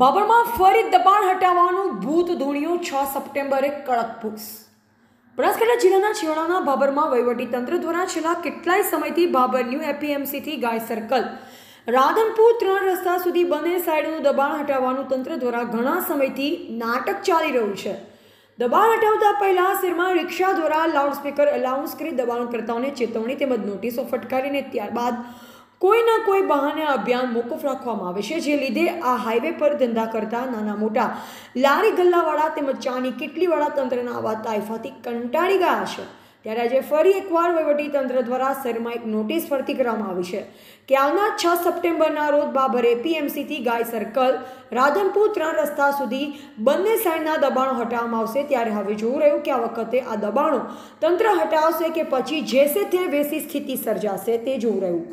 બાબરમાં ફરી દબાણ હટાવવાનું ભૂત ધૂણિયું છ સપ્ટેમ્બરે કડક ભૂસ બનાસકાંઠા જિલ્લાના છેવાડાના બાબરમાં તંત્ર દ્વારા છેલ્લા કેટલાય સમયથી બાબર ન્યૂ એપીએમસીથી ગાય સર્કલ. રાધનપુર ત્રણ રસ્તા સુધી બંને સાઈડનું દબાણ હટાવવાનું તંત્ર દ્વારા ઘણા સમયથી નાટક ચાલી રહ્યું છે. દબાણ હટાવતા પહેલાં શહેરમાં રિક્ષા દ્વારા લાઉડસ્પીકર અલાઉન્સ કરી દબાણકર્તાઓને ચેતવણી તેમજ નોટિસો ફટકારીને ત્યારબાદ કોઈના કોઈ બહાને આ અભિયાન મોકૂફ રાખવામાં આવે છે, જે લીધે આ હાઈવે પર ધંધા કરતા નાના મોટા લારી ગલ્લાવાળા તેમજ ચાની કેટલીવાળા તંત્રના આવા તાઇફાથી કંટાળી ગયા છે. ત્યારે આજે ફરી એકવાર તંત્ર દ્વારા શહેરમાં એક નોટિસ ફરતી કરવામાં આવી છે કે આવનાર છ સપ્ટેમ્બરના રોજ બાબરે પીએમસીથી ગાય સર્કલ રાધનપુર ત્રણ રસ્તા સુધી બંને સાઈડના દબાણો હટાવવામાં આવશે. ત્યારે હવે જોવું રહ્યું કે આ વખતે આ દબાણો તંત્ર હટાવશે કે પછી જેસે તે વેસી સ્થિતિ સર્જાશે તે જોવું રહ્યું.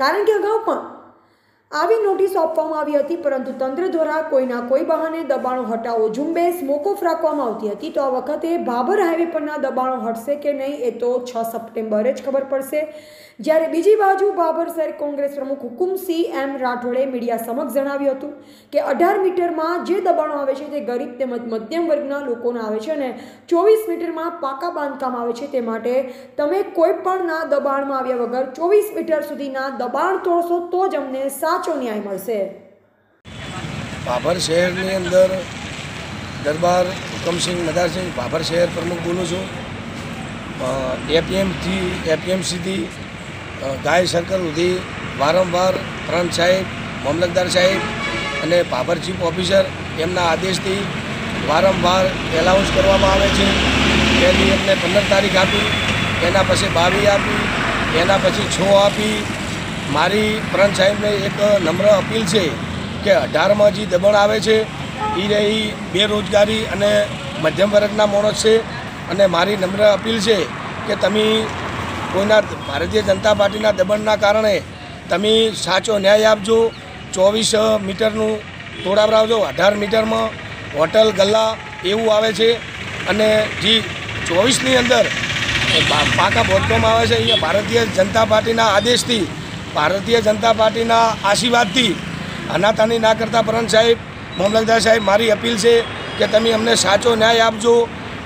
કારણ કે અગાઉ પણ આવી નોટિસ આપવામાં આવી હતી, પરંતુ તંત્ર દ્વારા કોઈના કોઈ બહાને દબાણો હટાવો, ઝુંબેશ મોકૂફ રાખવામાં આવતી હતી, તો આ વખતે ભાભર હાઈવે પરના દબાણો હટશે કે નહીં એ તો છ સપ્ટેમ્બરે જ ખબર પડશે. જ્યારે બીજી બાજુ ભાભર શહેર કોંગ્રેસ પ્રમુખ હુકુમસિંહ એમ રાઠોડે મીડિયા સમક્ષ જણાવ્યું હતું કે અઢાર મીટરમાં જે દબાણો આવે છે તે ગરીબ તેમજ મધ્યમ વર્ગના લોકોના આવે છે અને ચોવીસ મીટરમાં પાકા બાંધકામ આવે છે તે માટે તમે કોઈ પણના દબાણમાં આવ્યા વગર ચોવીસ મીટર સુધીના દબાણ તોડશો તો જ અમને સાચો ન્યાય મળશે. ભાભર શહેરની અંદર દરબાર હુકમસિંહ મદારસિંહ ભાભર શહેર પ્રમુખ બોલું છું. એપીએમથી એપીએમસીથી ગાય સર્કલ સુધી વારંવાર પ્રાંત સાહેબ, મામલતદાર સાહેબ અને ભાભર ચીફ ઓફિસર એમના આદેશથી વારંવાર એલાઉન્સ કરવામાં આવે છે. પહેલી એમને પંદર તારીખ આપી, એના પછી બાવી આપી, એના પછી છ આપી મારી પ્રાંત સાહેબને એક નમ્ર અપીલ છે કે અઢારમાં જે દબાણ આવે છે એ રહી બેરોજગારી અને મધ્યમ વર્ગના માણસ છે. અને મારી નમ્ર અપીલ છે કે તમે કોઈના ભારતીય જનતા પાર્ટીના દબાણના કારણે તમે સાચો ન્યાય આપજો. ચોવીસ મીટરનું તોડાવરાવજો અઢાર મીટરમાં હોટલ ગલ્લા એવું આવે છે. અને જે ચોવીસની અંદર પાકા બાંધવામાં આવે છે. અહીંયા ભારતીય જનતા પાર્ટીના આદેશથી ભારતીય જનતા પાર્ટીના આશીર્વાદથી અનાથાની ના કરતા પરમ સાહેબ મામલતદાર સાહેબ, મારી અપીલ છે કે તમે અમને સાચો ન્યાય આપજો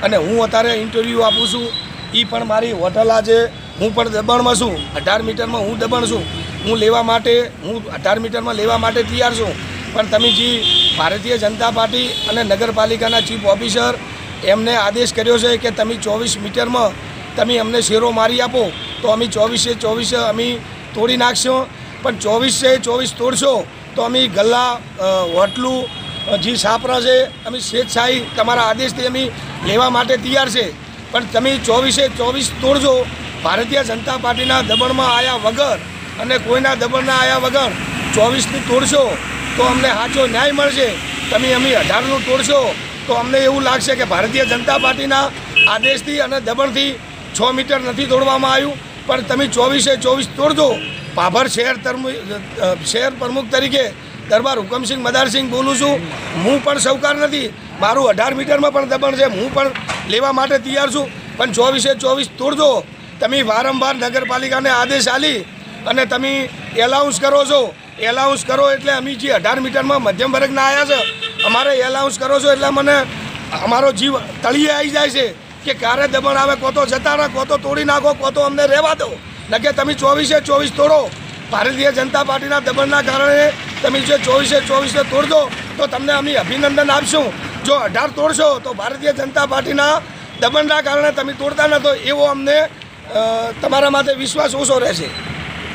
અને હું અત્યારે ઇન્ટરવ્યૂ આપું છું. એ પણ મારી હોટલ આજે હું પણ દબાણમાં છું. અઢાર મીટરમાં હું દબાણ છું. હું લેવા માટે, હું અઢાર મીટરમાં લેવા માટે તૈયાર છું. પણ તમે જે ભારતીય જનતા પાર્ટી અને નગરપાલિકાના ચીફ ઓફિસર એમને આદેશ કર્યો છે કે તમે ચોવીસ મીટરમાં તમે અમને શેરો મારી આપો, તો અમે ચોવીસે ચોવીસે અમે તોડી નાખશો. પણ ચોવીસે ચોવીસ તોડશો તો અમે ગલ્લા હોટલું જી છાપરા છે, અમે સ્વેચ્છાઈ તમારા આદેશથી અમે લેવા માટે તૈયાર છે. પણ તમે ચોવીસે ચોવીસ તોડજો. ભારતીય જનતા પાર્ટીના દબાણમાં આવ્યા વગર અને કોઈના દબાણના આવ્યા વગર ચોવીસની તોડશો તો અમને સાચો ન્યાય મળશે. તમે અમે અઢારનું તોડશો તો અમને એવું લાગશે કે ભારતીય જનતા પાર્ટીના આદેશથી અને દબાણથી છ મીટર નથી તોડવામાં આવ્યું. પણ તમે ચોવીસે ચોવીસ તોડજો. પાભર શહેર શહેર પ્રમુખ તરીકે દરબાર હુકમસિંહ મદારસિંહ બોલું છું. હું પણ સૌકાર નથી. મારું અઢાર મીટરમાં પણ દબાણ છે. હું પણ લેવા માટે તૈયાર છું. પણ ચોવીસે ચોવીસ તોડજો. તમે વારંવાર નગરપાલિકાને આદેશ આલી અને તમે એલાઉન્સ કરો છો. એલાઉન્સ કરો એટલે અમે જે અઢાર મીટરમાં મધ્યમ વર્ગના આવ્યા છે, અમારે એલાઉન્સ કરો છો એટલે મને અમારો જીવ તળિયે આવી જાય છે. કે ક્યારે દબાણ આવે, કોતો જતા રહો, કોતો તોડી નાખો, કોતો અમને રહેવા દો. નકે તમે ચોવીસે ચોવીસ તોડો. ભારતીય જનતા પાર્ટીના દબાણના કારણે તમે જે ચોવીસે ચોવીસે તોડજો, તો તમને અમે અભિનંદન આપશું. જો અઢાર તોડશો, તો ભારતીય જનતા પાર્ટીના દબાણના કારણે તમે તોડતા નતો એવો અમને તમારા માટે વિશ્વાસ ઓછો રહેશે.